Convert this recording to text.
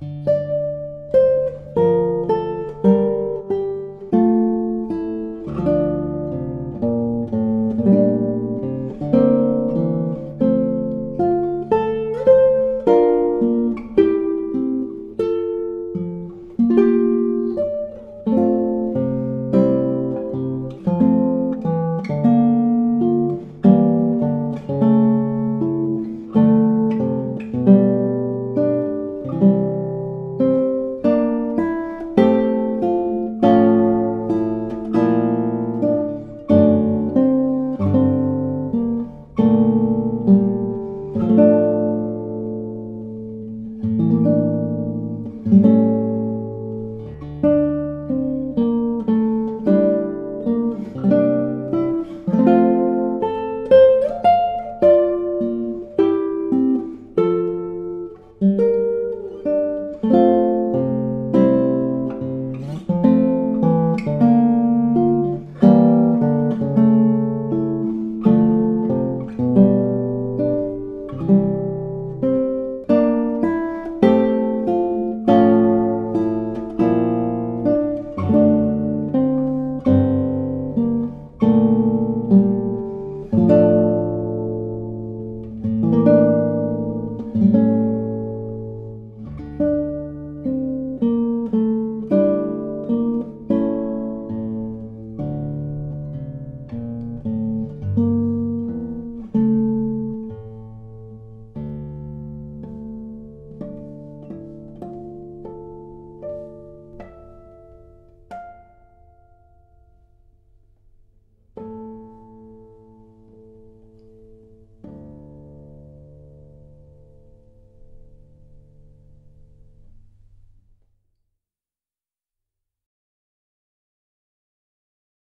Bye.